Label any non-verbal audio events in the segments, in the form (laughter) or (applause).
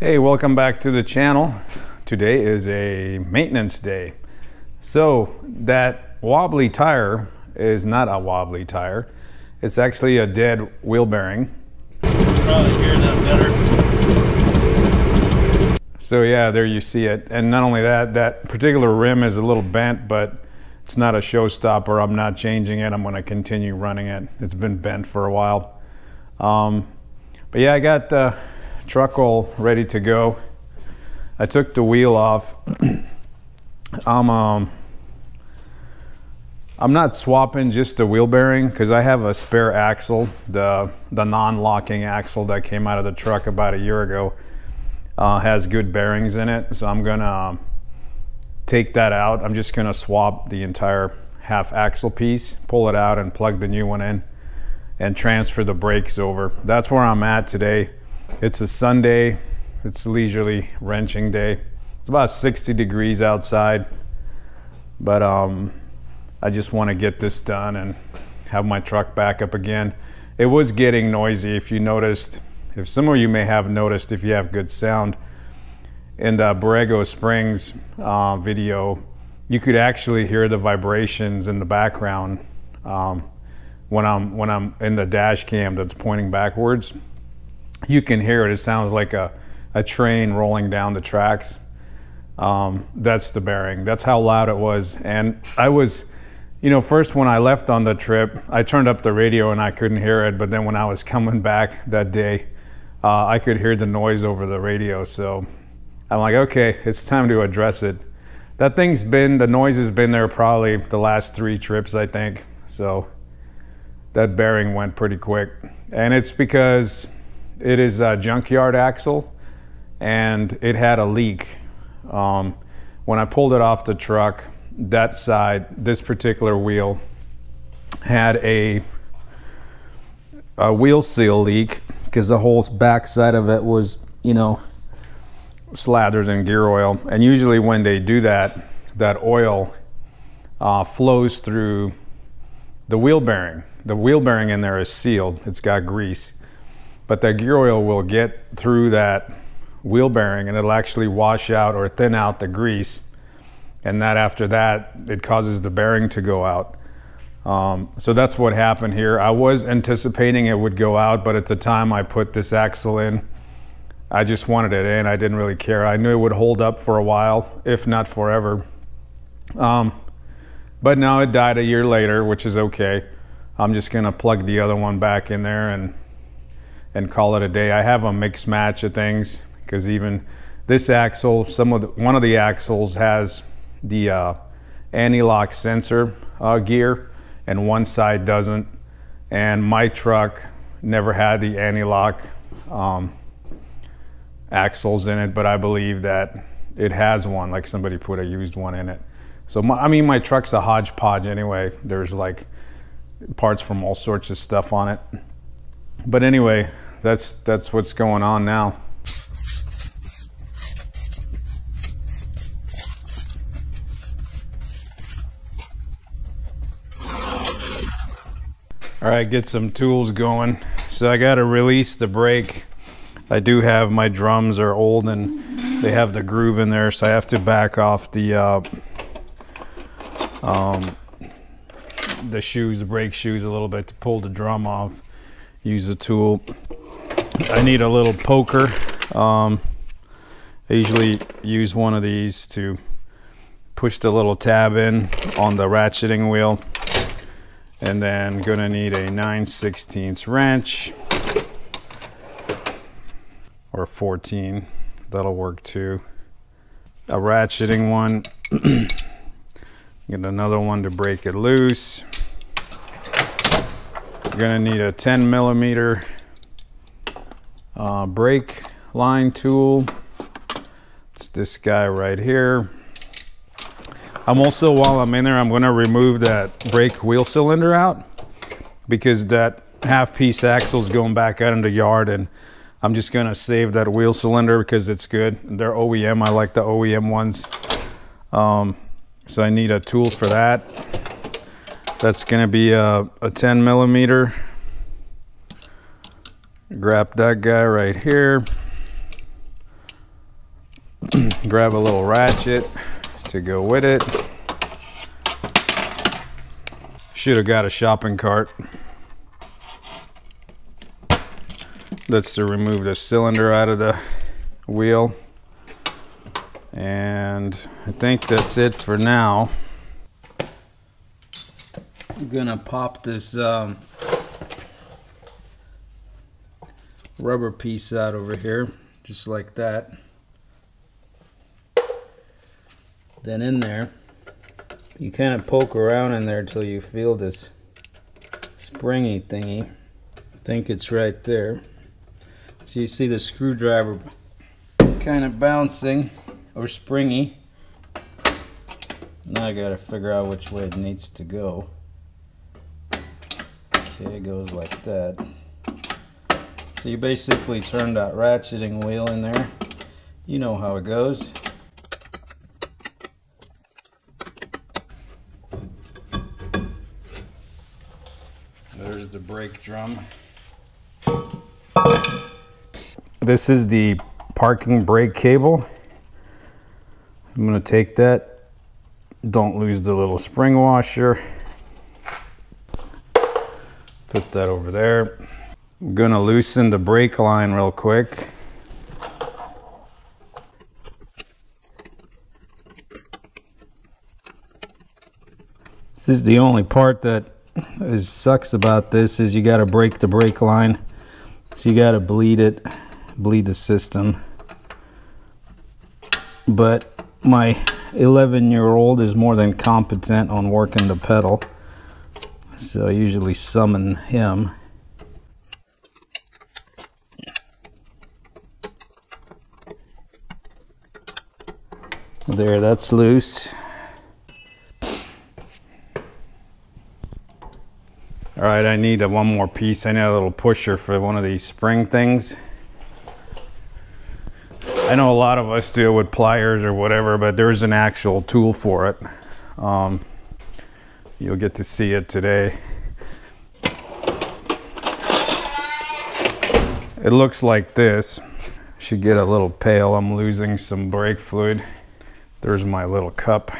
Hey, welcome back to the channel. Today is a maintenance day. So that wobbly tire is not a wobbly tire. It's actually a dead wheel bearing. Probably hear that better. So yeah, there you see it. And not only that, that particular rim is a little bent, but it's not a showstopper. I'm not changing it. I'm gonna continue running it. It's been bent for a while. Um, but yeah, I got uh, truck all ready to go. I took the wheel off. (clears throat) I'm um, I'm not swapping just the wheel bearing because I have a spare axle, the the non-locking axle that came out of the truck about a year ago. Uh, has good bearings in it, so I'm gonna um, take that out. I'm just gonna swap the entire half axle piece, pull it out, and plug the new one in, and transfer the brakes over. That's where I'm at today. It's a Sunday. It's a leisurely wrenching day. It's about 60 degrees outside, but um, I just want to get this done and have my truck back up again. It was getting noisy. If you noticed, if some of you may have noticed, if you have good sound, in the Borrego Springs uh, video, you could actually hear the vibrations in the background um, when I'm when I'm in the dash cam that's pointing backwards you can hear it. It sounds like a, a train rolling down the tracks. Um, that's the bearing. That's how loud it was. And I was, you know, first when I left on the trip, I turned up the radio and I couldn't hear it. But then when I was coming back that day, uh, I could hear the noise over the radio. So I'm like, okay, it's time to address it. That thing's been, the noise has been there probably the last three trips, I think. So that bearing went pretty quick. And it's because it is a junkyard axle and it had a leak. Um, when I pulled it off the truck, that side, this particular wheel, had a, a wheel seal leak because the whole back side of it was, you know, slathered in gear oil. And usually when they do that, that oil uh, flows through the wheel bearing. The wheel bearing in there is sealed, it's got grease but that gear oil will get through that wheel bearing and it'll actually wash out or thin out the grease. And that after that it causes the bearing to go out. Um, so that's what happened here. I was anticipating it would go out but at the time I put this axle in I just wanted it in. I didn't really care. I knew it would hold up for a while if not forever. Um, but now it died a year later which is okay. I'm just gonna plug the other one back in there and and call it a day. I have a mixed match of things because even this axle, some of the, one of the axles has the uh, anti-lock sensor uh, gear and one side doesn't. And my truck never had the anti-lock um, axles in it, but I believe that it has one, like somebody put a used one in it. So my, I mean, my truck's a hodgepodge anyway. There's like parts from all sorts of stuff on it but anyway, that's that's what's going on now. All right, get some tools going. So I got to release the brake. I do have my drums are old and they have the groove in there, so I have to back off the uh, um, the shoes, the brake shoes a little bit to pull the drum off use a tool. I need a little poker. Um, I usually use one of these to push the little tab in on the ratcheting wheel. And then gonna need a 9 16 wrench or 14, that'll work too. A ratcheting one, (clears throat) get another one to break it loose. You're gonna need a 10 millimeter uh, brake line tool. It's this guy right here. I'm also, while I'm in there, I'm gonna remove that brake wheel cylinder out because that half piece axle is going back out in the yard and I'm just gonna save that wheel cylinder because it's good. They're OEM, I like the OEM ones. Um, so I need a tool for that. That's gonna be a, a 10 millimeter. Grab that guy right here. (clears throat) grab a little ratchet to go with it. Should have got a shopping cart. That's to remove the cylinder out of the wheel. And I think that's it for now. I'm gonna pop this um, rubber piece out over here, just like that. Then in there, you kind of poke around in there till you feel this springy thingy. I think it's right there. So you see the screwdriver kind of bouncing or springy. Now I gotta figure out which way it needs to go. Okay, it goes like that. So you basically turn that ratcheting wheel in there. You know how it goes. There's the brake drum. This is the parking brake cable. I'm gonna take that. Don't lose the little spring washer. Put that over there. I'm gonna loosen the brake line real quick. This is the only part that is sucks about this is you gotta break the brake line. So you gotta bleed it, bleed the system. But my 11 year old is more than competent on working the pedal. So I usually summon him. There, that's loose. All right, I need a, one more piece. I need a little pusher for one of these spring things. I know a lot of us deal with pliers or whatever, but there's an actual tool for it. Um, you'll get to see it today. It looks like this. Should get a little pale. I'm losing some brake fluid. There's my little cup.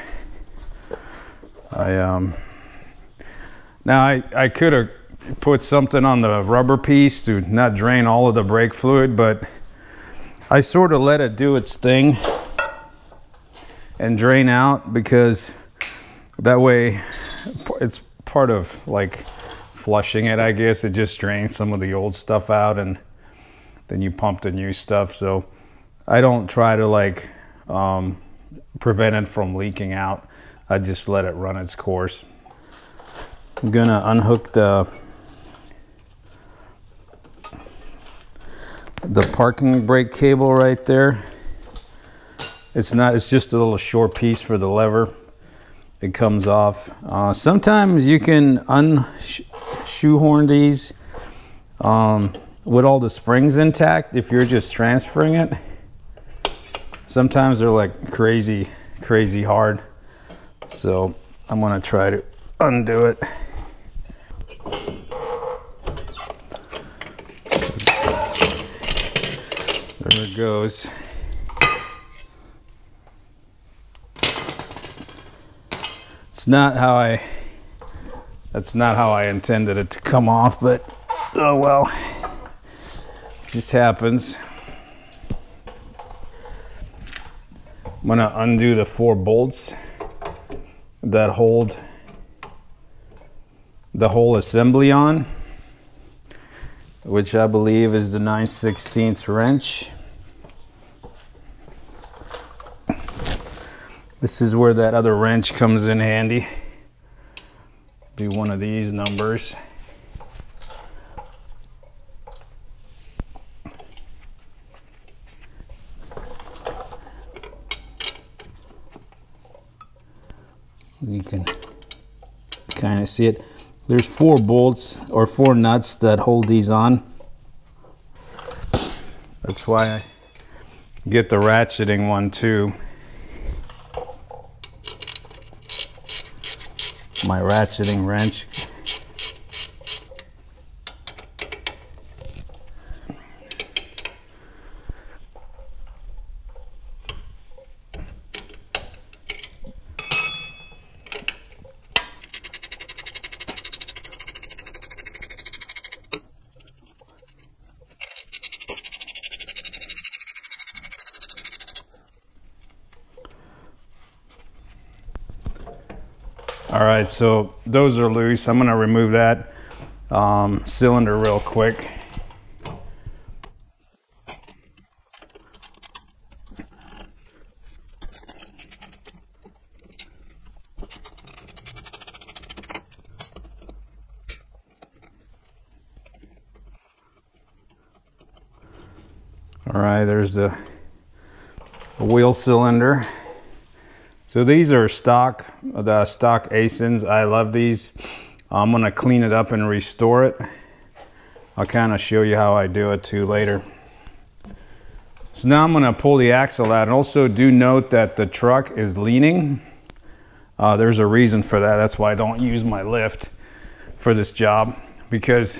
I um now I, I could have put something on the rubber piece to not drain all of the brake fluid, but I sort of let it do its thing and drain out because that way it's part of like flushing it, I guess. It just drains some of the old stuff out and then you pump the new stuff. So I don't try to like um, prevent it from leaking out. I just let it run its course. I'm gonna unhook the the parking brake cable right there. It's not, it's just a little short piece for the lever. It comes off. Uh, sometimes you can unshoehorn these um, with all the springs intact if you're just transferring it. Sometimes they're like crazy, crazy hard. So I'm gonna try to undo it. There it goes. It's not how I, that's not how I intended it to come off, but oh well, it just happens. I'm gonna undo the four bolts that hold the whole assembly on, which I believe is the 9 16 wrench. This is where that other wrench comes in handy. Do one of these numbers. You can kind of see it. There's four bolts or four nuts that hold these on. That's why I get the ratcheting one too. My ratcheting wrench. All right, so those are loose. I'm gonna remove that um, cylinder real quick. All right, there's the, the wheel cylinder. So these are stock, the stock Aisins. I love these. I'm gonna clean it up and restore it. I'll kind of show you how I do it too later. So now I'm gonna pull the axle out. And also do note that the truck is leaning. Uh, there's a reason for that. That's why I don't use my lift for this job because,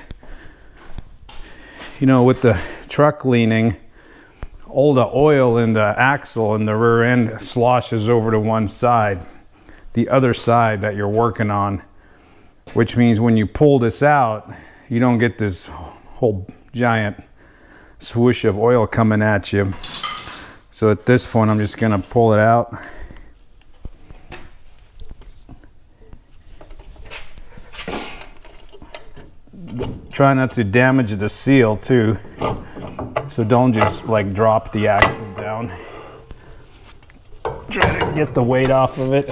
you know, with the truck leaning, all the oil in the axle and the rear end sloshes over to one side, the other side that you're working on, which means when you pull this out, you don't get this whole giant swoosh of oil coming at you. So at this point, I'm just gonna pull it out. Try not to damage the seal too. So don't just like drop the axle down. Try to get the weight off of it.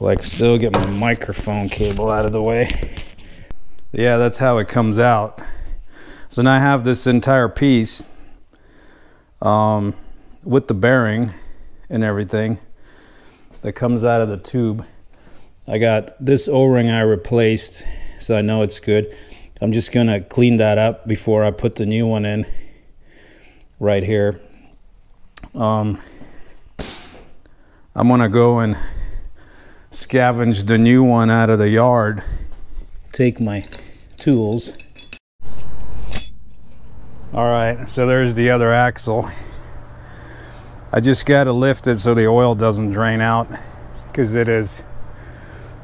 Like so, get my microphone cable out of the way. Yeah, that's how it comes out. So now I have this entire piece um, with the bearing and everything that comes out of the tube. I got this O-ring I replaced, so I know it's good. I'm just gonna clean that up before I put the new one in right here. Um, I'm gonna go and scavenge the new one out of the yard. Take my tools. All right, so there's the other axle. I just got to lift it so the oil doesn't drain out because it is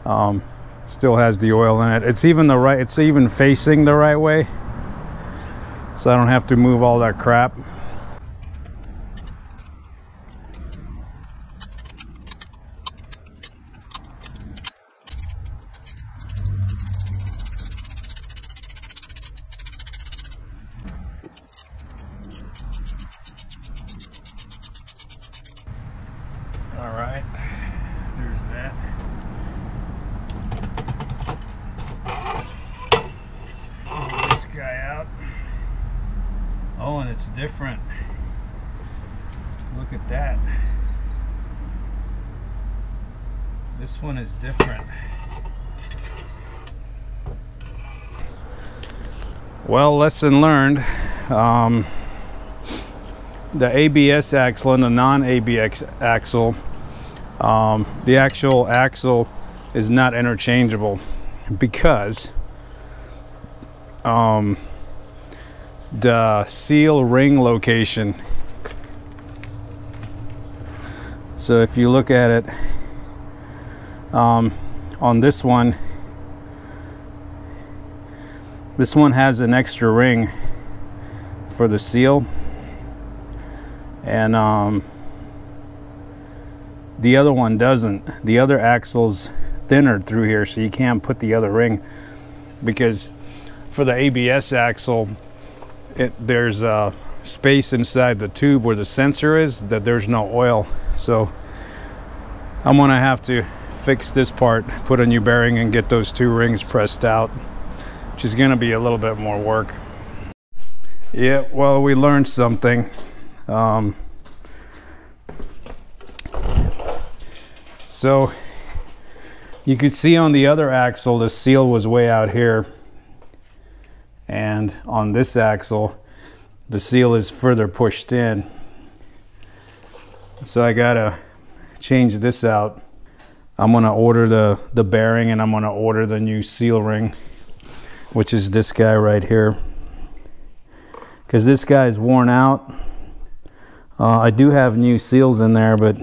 um, still has the oil in it. It's even the right, it's even facing the right way. So I don't have to move all that crap. Well, lesson learned. Um, the ABS axle and the non-ABS axle, um, the actual axle is not interchangeable because um, the seal ring location. So if you look at it um, on this one, this one has an extra ring for the seal. And um, the other one doesn't. The other axle's thinner through here so you can't put the other ring because for the ABS axle it, there's a space inside the tube where the sensor is that there's no oil. So I'm gonna have to fix this part put a new bearing and get those two rings pressed out which is gonna be a little bit more work. Yeah well we learned something. Um, so you could see on the other axle the seal was way out here. And on this axle the seal is further pushed in. So I gotta change this out. I'm gonna order the the bearing and I'm gonna order the new seal ring which is this guy right here. Because this guy is worn out. Uh, I do have new seals in there but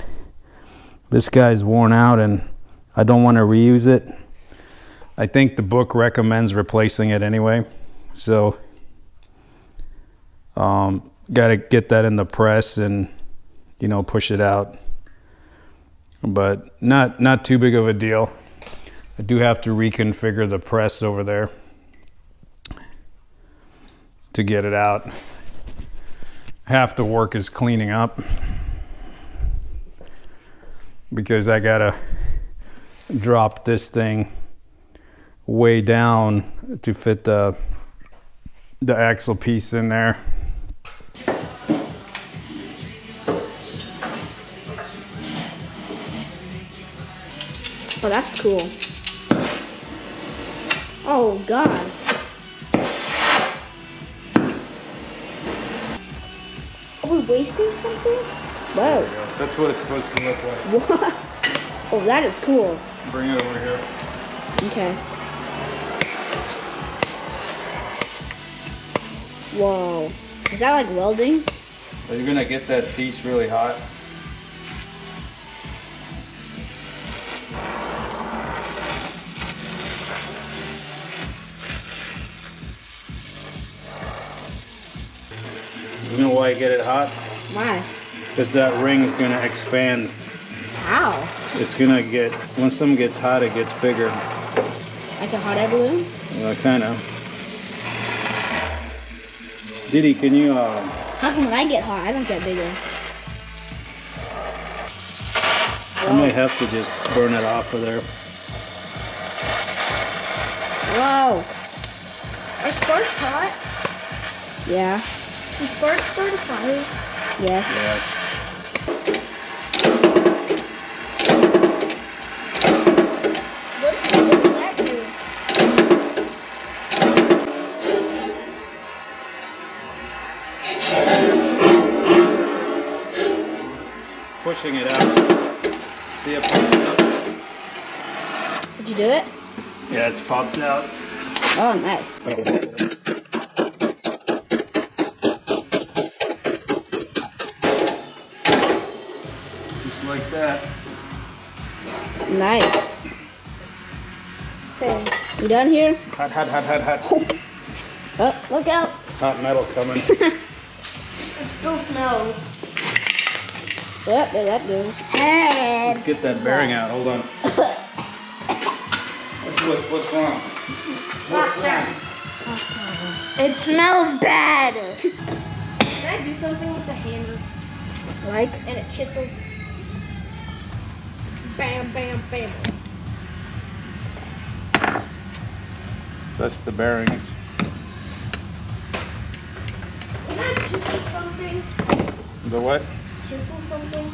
this guy's worn out and I don't want to reuse it. I think the book recommends replacing it anyway so um, got to get that in the press and you know push it out. But not not too big of a deal. I do have to reconfigure the press over there to get it out. Half the work is cleaning up because I gotta drop this thing way down to fit the the axle piece in there. Oh, that's cool. Oh, God. Are we wasting something? Whoa. That's what it's supposed to look like. What? Oh, that is cool. Bring it over here. Okay. Whoa. Is that like welding? Are you gonna get that piece really hot? You know why I get it hot? Why? Because that ring is gonna expand. How? It's gonna get, when something gets hot, it gets bigger. Like a hot air balloon? Uh, kinda. Diddy, can you, uh, How come when I get hot, I don't get bigger? I might have to just burn it off of there. Whoa. Are sparks hot? Yeah. Can sparks start a fire? Yes. Yeah. What, what does that do? Pushing it out. See it popping out? Did you do it? Yeah, it's popped out. Oh, nice. You here? Hot, hot, hot, hot, hot. Oh, look out. Hot metal coming. (laughs) It still smells. Yep, there that goes. Head. Let's get that bearing out. Hold on. What, what's wrong? It smells bad. Can I do something with the hammer Like? and a chisel? Bam, bam, bam. That's the bearings. Can I chisel something? The what? Chisel something?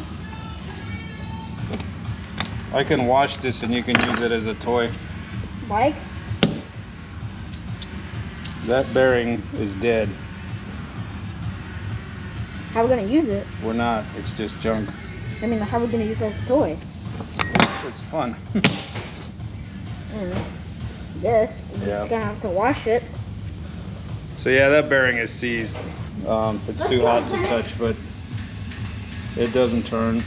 I can wash this and you can use it as a toy. Like? That bearing is dead. How are we gonna use it? We're not. It's just junk. I mean, how are we gonna use it as a toy? It's fun. (laughs) This. We're Yeah. just gonna have to wash it. So yeah, that bearing is seized. Um, it's too hot to touch, but it doesn't turn.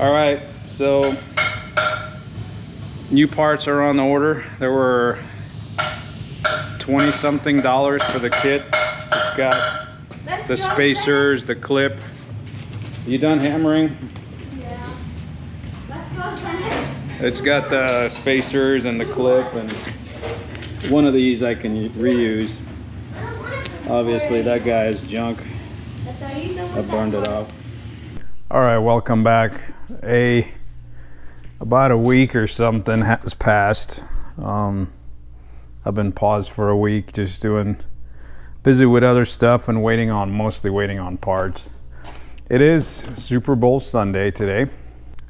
All right, so new parts are on the order. There were 20 something dollars for the kit. It's got Let's the go spacers, the clip. You done hammering? Yeah. Let's go, Senate. It's got the spacers and the clip and one of these I can reuse. Obviously that guy is junk. I burned it off. All right, welcome back. A about a week or something has passed. Um, I've been paused for a week, just doing busy with other stuff and waiting on mostly waiting on parts. It is Super Bowl Sunday today,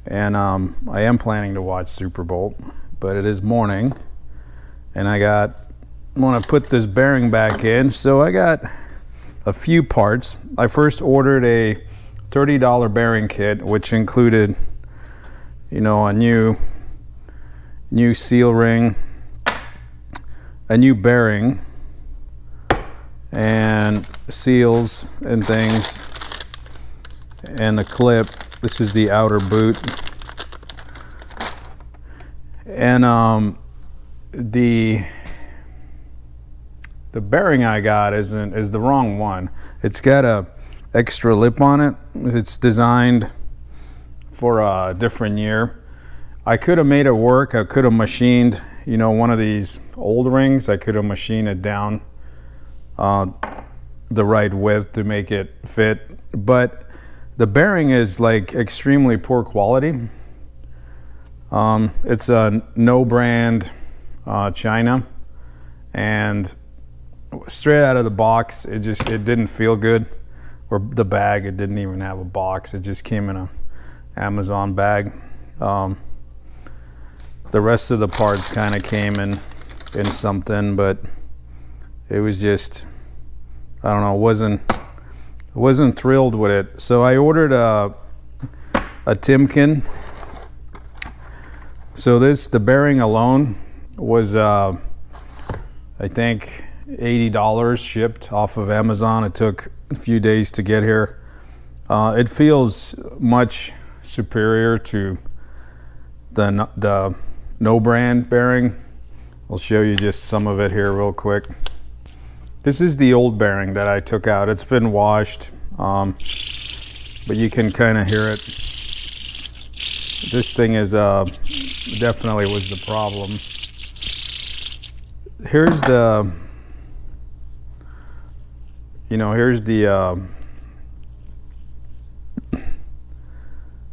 and um, I am planning to watch Super Bowl, but it is morning, and I got want to put this bearing back in, so I got a few parts. I first ordered a $30 bearing kit, which included, you know, a new new seal ring, a new bearing, and seals and things, and the clip. This is the outer boot, and um, the the bearing I got isn't is the wrong one. It's got a extra lip on it. It's designed for a different year. I could have made it work. I could have machined, you know, one of these old rings. I could have machined it down uh, the right width to make it fit. But the bearing is like extremely poor quality. Um, it's a no brand uh, China, and straight out of the box, it just it didn't feel good. Or the bag, it didn't even have a box. It just came in a Amazon bag. Um, the rest of the parts kind of came in in something, but it was just I don't know, it wasn't wasn't thrilled with it. So I ordered a a Timken. So this the bearing alone was uh, I think eighty dollars shipped off of Amazon. It took a few days to get here. Uh, it feels much superior to the the no brand bearing. I'll show you just some of it here real quick. This is the old bearing that I took out. It's been washed, um, but you can kind of hear it. This thing is uh, definitely was the problem. Here's the, you know, here's the uh,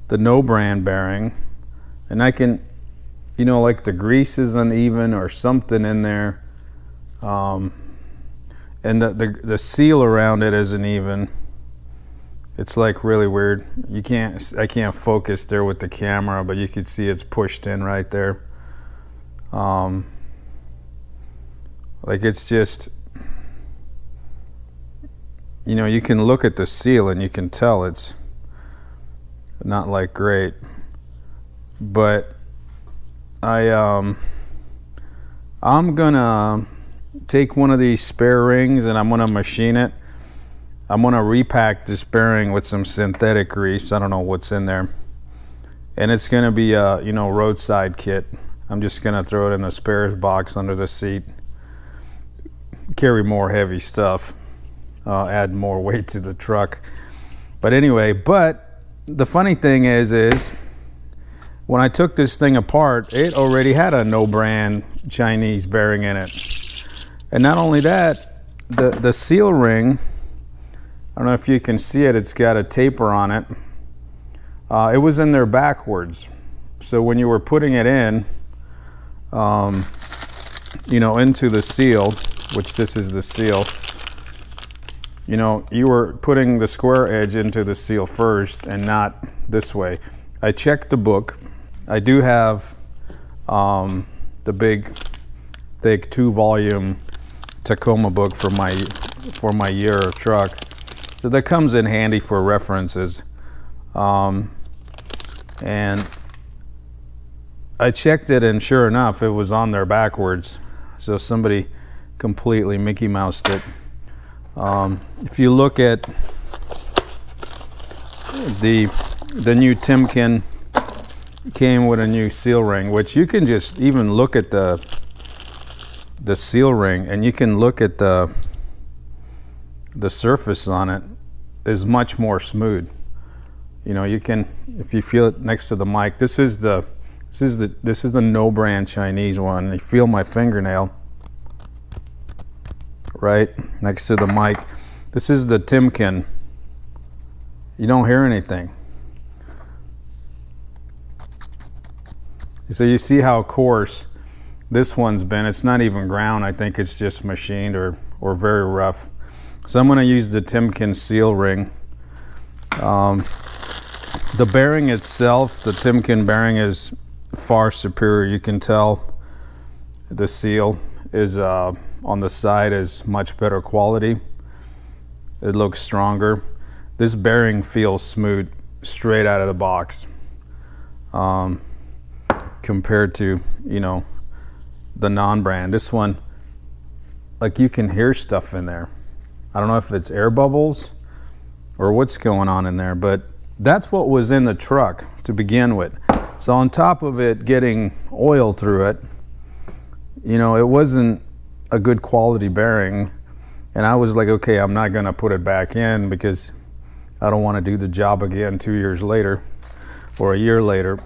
the no brand bearing, and I can you know, like the grease is uneven or something in there. Um, and the, the, the seal around it isn't even. It's like really weird. You can't, I can't focus there with the camera, but you can see it's pushed in right there. Um, like it's just, you know, you can look at the seal and you can tell it's not like great. But I um I'm gonna take one of these spare rings and I'm gonna machine it. I'm gonna repack this bearing with some synthetic grease. I don't know what's in there. And it's gonna be a you know roadside kit. I'm just gonna throw it in the spares box under the seat. Carry more heavy stuff. Uh, add more (laughs) weight to the truck. But anyway, but the funny thing is is when I took this thing apart, it already had a no brand Chinese bearing in it. And not only that, the, the seal ring, I don't know if you can see it, it's got a taper on it. Uh, it was in there backwards. So when you were putting it in, um, you know, into the seal, which this is the seal, you know, you were putting the square edge into the seal first and not this way. I checked the book I do have um, the big, thick two-volume Tacoma book for my for my year of truck. So that comes in handy for references. Um, and I checked it, and sure enough, it was on there backwards. So somebody completely Mickey Moused it. Um, if you look at the the new Timken came with a new seal ring, which you can just even look at the the seal ring and you can look at the the surface on it is much more smooth. You know, you can if you feel it next to the mic. This is the this is the this is the no brand Chinese one. You feel my fingernail right next to the mic. This is the Timken. You don't hear anything. So you see how coarse this one's been. It's not even ground. I think it's just machined or, or very rough. So I'm to use the Timken seal ring. Um, the bearing itself, the Timken bearing is far superior. You can tell the seal is uh, on the side is much better quality. It looks stronger. This bearing feels smooth straight out of the box. Um, compared to, you know, the non-brand. This one, like you can hear stuff in there. I don't know if it's air bubbles or what's going on in there, but that's what was in the truck to begin with. So on top of it getting oil through it, you know, it wasn't a good quality bearing. And I was like, okay, I'm not going to put it back in because I don't want to do the job again two years later. or a year later.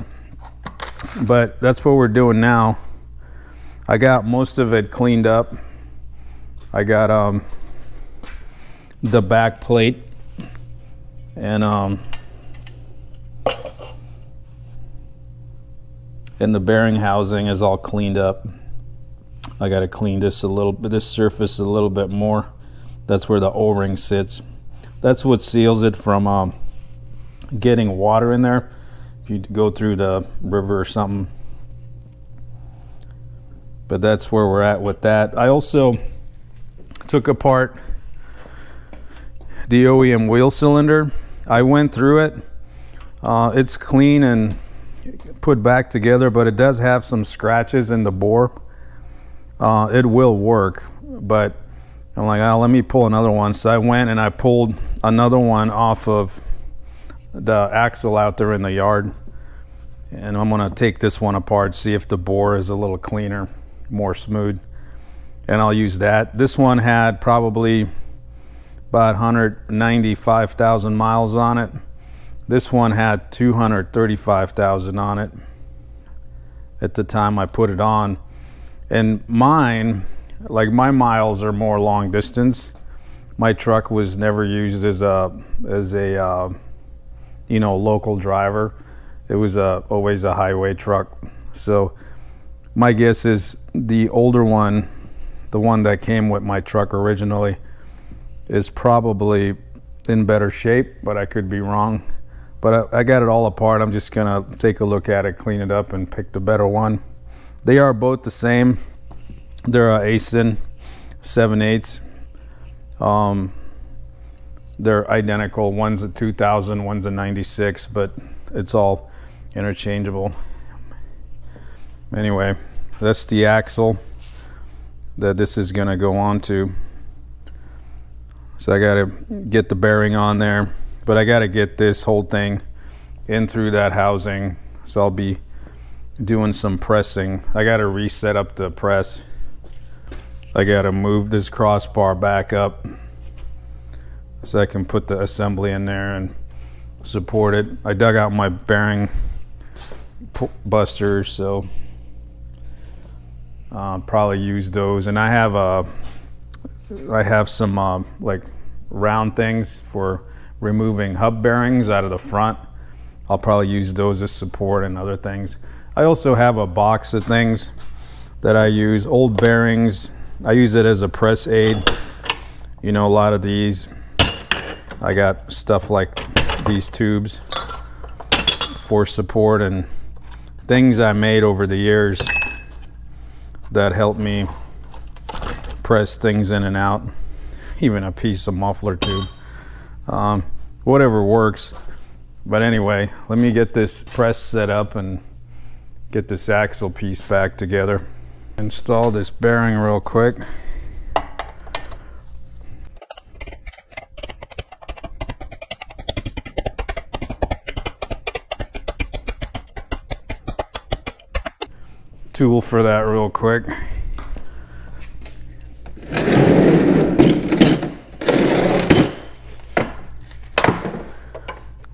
But that's what we're doing now. I got most of it cleaned up. I got um, the back plate and um, and the bearing housing is all cleaned up. I got to clean this a little bit, this surface a little bit more. That's where the O-ring sits. That's what seals it from um, getting water in there. If you go through the river or something. But that's where we're at with that. I also took apart the OEM wheel cylinder. I went through it. Uh, it's clean and put back together, but it does have some scratches in the bore. Uh, it will work, but I'm like, oh, let me pull another one. So I went and I pulled another one off of the axle out there in the yard. And I'm gonna take this one apart, see if the bore is a little cleaner, more smooth. And I'll use that. This one had probably about 195,000 miles on it. This one had 235,000 on it at the time I put it on. And mine, like my miles are more long distance. My truck was never used as a as a uh, you know local driver. It was a, always a highway truck. So my guess is the older one, the one that came with my truck originally, is probably in better shape, but I could be wrong. But I, I got it all apart. I'm just gonna take a look at it, clean it up, and pick the better one. They are both the same. They're a Aisin 7 8 um, they're identical. One's a 2000, one's a 96, but it's all interchangeable. Anyway, that's the axle that this is going to go on to. So I got to get the bearing on there, but I got to get this whole thing in through that housing. So I'll be doing some pressing. I got to reset up the press. I got to move this crossbar back up so I can put the assembly in there and support it. I dug out my bearing busters, so uh, probably use those. And I have a, I have some uh, like round things for removing hub bearings out of the front. I'll probably use those as support and other things. I also have a box of things that I use, old bearings. I use it as a press aid. You know, a lot of these I got stuff like these tubes for support and things I made over the years that helped me press things in and out, even a piece of muffler tube. Um, whatever works. But anyway, let me get this press set up and get this axle piece back together. Install this bearing real quick. Tool for that real quick.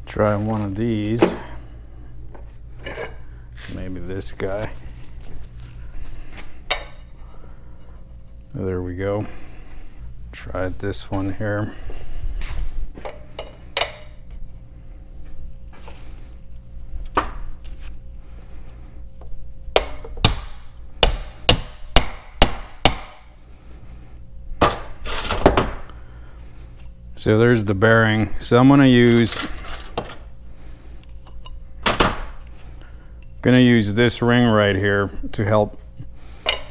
Try one of these. Maybe this guy. There we go. Try this one here. So there's the bearing. So I'm gonna use gonna use this ring right here to help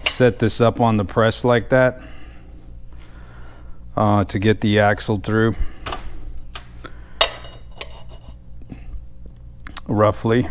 set this up on the press like that uh, to get the axle through roughly.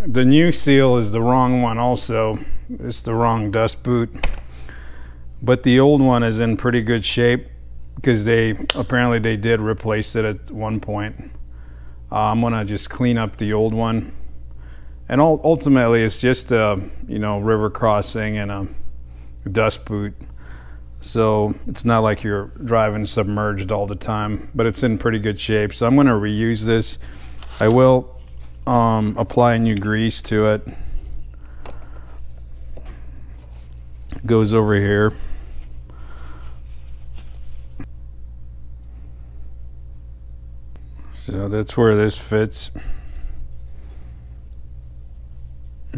The new seal is the wrong one also. It's the wrong dust boot. But the old one is in pretty good shape because they apparently they did replace it at one point. Uh, I'm gonna just clean up the old one. And ultimately it's just a, you know, river crossing and a dust boot. So it's not like you're driving submerged all the time, but it's in pretty good shape. So I'm gonna reuse this. I will um, apply new grease to it. Goes over here. So that's where this fits.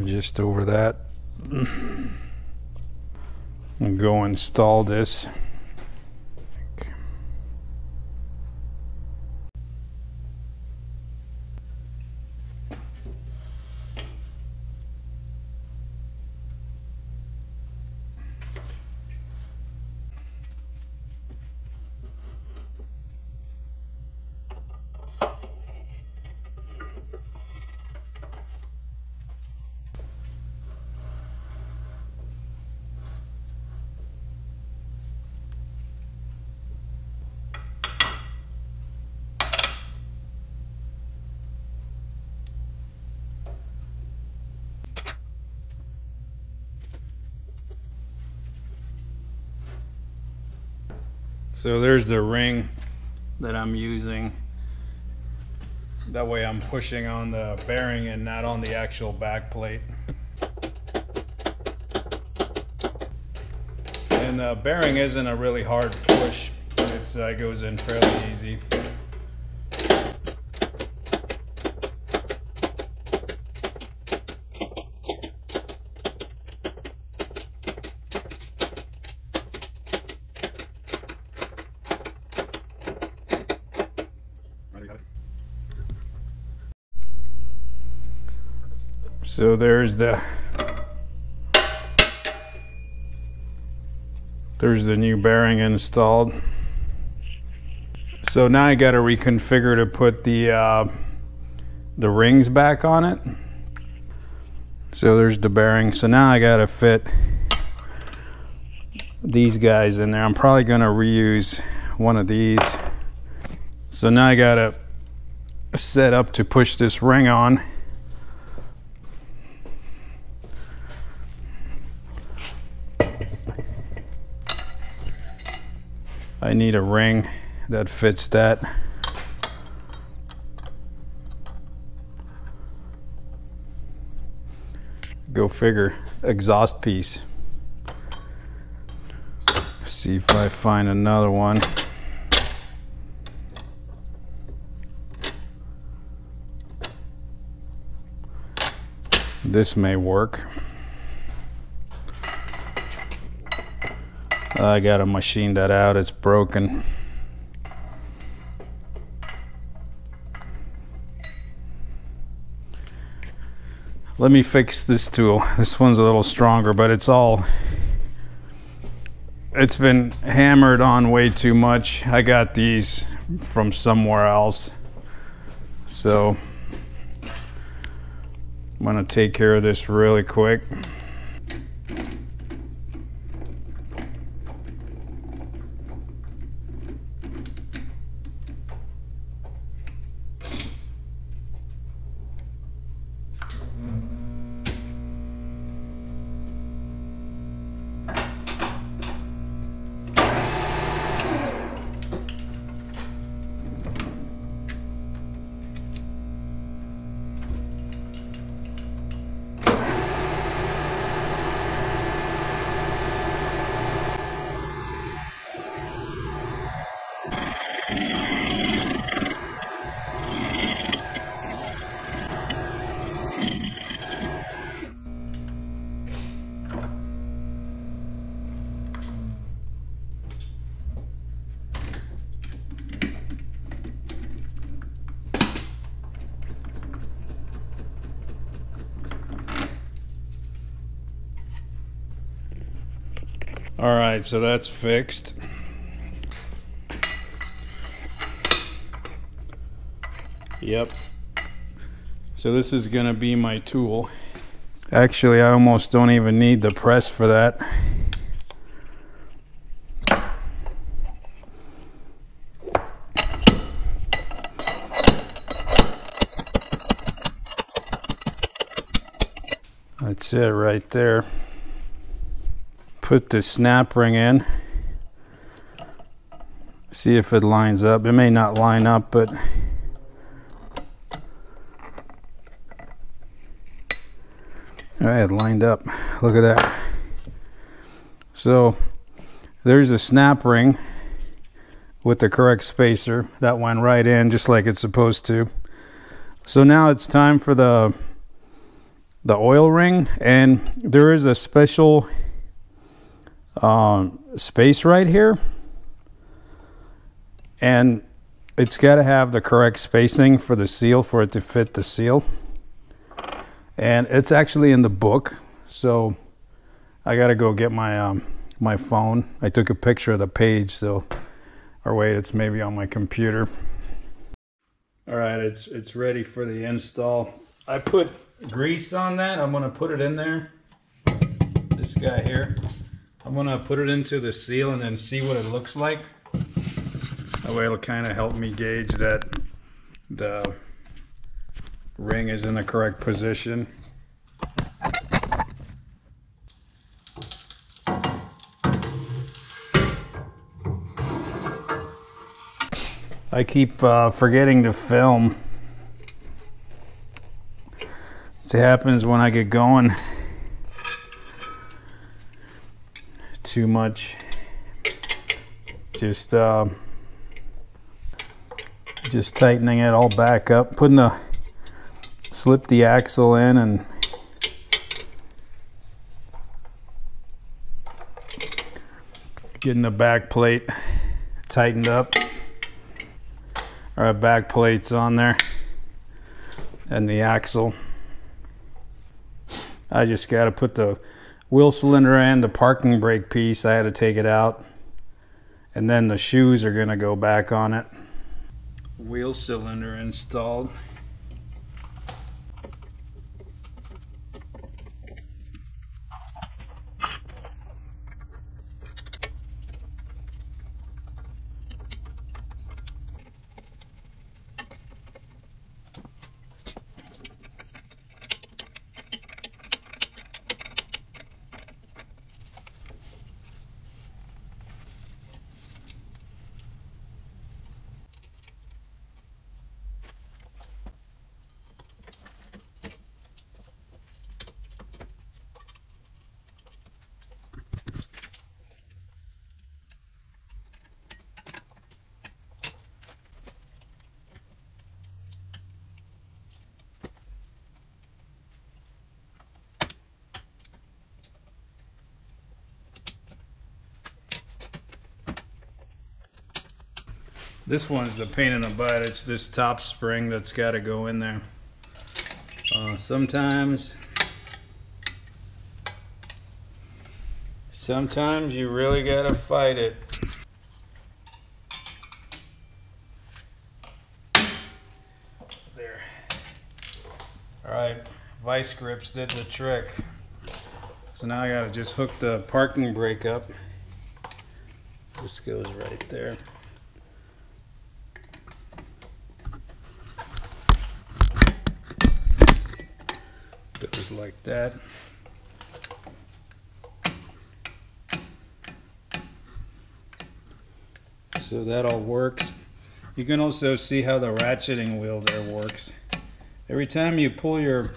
Just over that. And (clears throat) go install this. So there's the ring that I'm using. That way I'm pushing on the bearing and not on the actual back plate. And the bearing isn't a really hard push. It uh, goes in fairly easy. So there's the there's the new bearing installed. So now I got to reconfigure to put the uh, the rings back on it. So there's the bearing. So now I got to fit these guys in there. I'm probably going to reuse one of these. So now I got to set up to push this ring on. Need a ring that fits that. Go figure, exhaust piece. See if I find another one. This may work. I gotta machine that out, it's broken. Let me fix this tool. This one's a little stronger, but it's all, it's been hammered on way too much. I got these from somewhere else. So I'm gonna take care of this really quick. All right, so that's fixed. Yep. So this is gonna be my tool. Actually, I almost don't even need the press for that. That's it right there. Put the snap ring in. See if it lines up. It may not line up, but right, it lined up. Look at that. So there's a snap ring with the correct spacer that went right in just like it's supposed to. So now it's time for the the oil ring and there is a special um, space right here and it's got to have the correct spacing for the seal for it to fit the seal and it's actually in the book so I got to go get my um, my phone I took a picture of the page so or wait it's maybe on my computer all right it's it's ready for the install I put grease on that. I'm gonna put it in there. This guy here. I'm gonna put it into the seal and then see what it looks like. That way it'll kind of help me gauge that the ring is in the correct position. I keep uh, forgetting to film it happens when I get going too much. Just uh, just tightening it all back up, putting the slip the axle in and getting the back plate tightened up. Our back plates on there and the axle. I just got to put the wheel cylinder and the parking brake piece, I had to take it out. And then the shoes are going to go back on it. Wheel cylinder installed. This one's the pain in the butt. It's this top spring that's got to go in there. Uh, sometimes, sometimes you really got to fight it. There. All right, vice grips did the trick. So now I got to just hook the parking brake up. This goes right there. goes like that. So that all works. You can also see how the ratcheting wheel there works. Every time you pull your,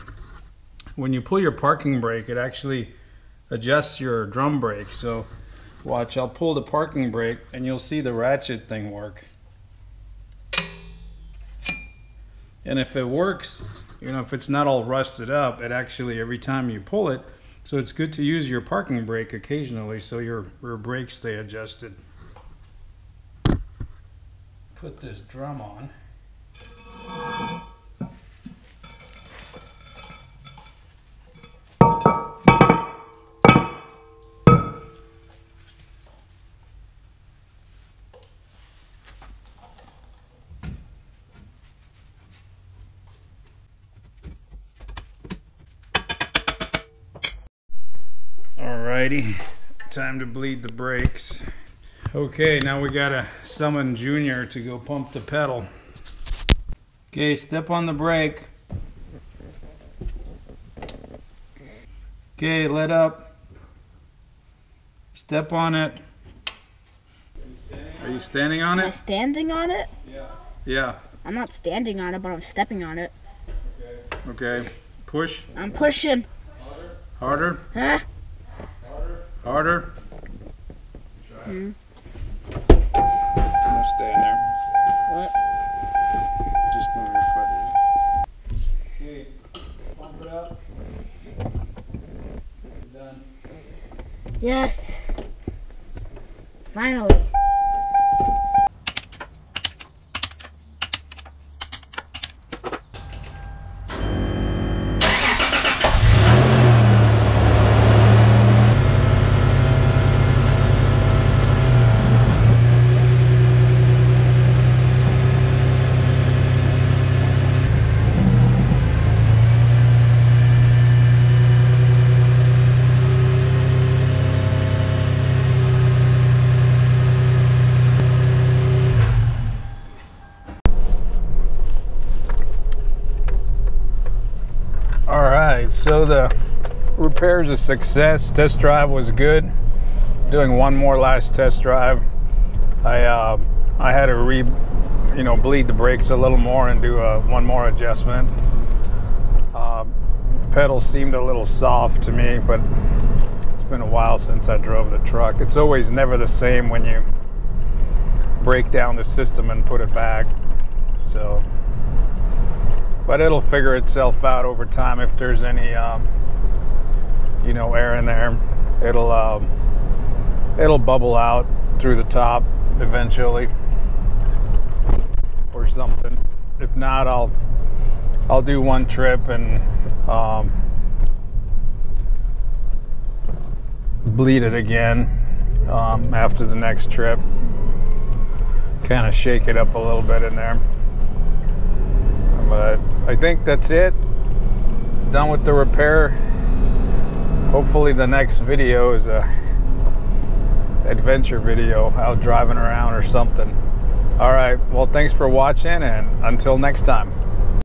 when you pull your parking brake, it actually adjusts your drum brake. So watch, I'll pull the parking brake and you'll see the ratchet thing work. And if it works, you know, if it's not all rusted up, it actually, every time you pull it, so it's good to use your parking brake occasionally so your, your brakes stay adjusted. Put this drum on. Alrighty, time to bleed the brakes. Okay, now we gotta summon Junior to go pump the pedal. Okay, step on the brake. Okay, let up. Step on it. Are you standing on Am I it? standing on it? Yeah. Yeah. I'm not standing on it, but I'm stepping on it. Okay. Push I'm pushing. Harder. harder. Huh? Harder. Hmm. Don't stand there. What? Just move your foot. Okay, pump it up. Done. Yes. Finally. All right, the repair's a success. Test drive was good. Doing one more last test drive. I uh, I had to re, you know, bleed the brakes a little more and do a, one more adjustment. Uh, pedal seemed a little soft to me, but it's been a while since I drove the truck. It's always never the same when you break down the system and put it back. So but it'll figure itself out over time if there's any um, you know air in there. It'll um, it'll bubble out through the top eventually or something. If not i'll i'll do one trip and um, bleed it again um, after the next trip. Kind of shake it up a little bit in there but I think that's it. Done with the repair. Hopefully the next video is a adventure video out driving around or something. All right. Well, thanks for watching and until next time.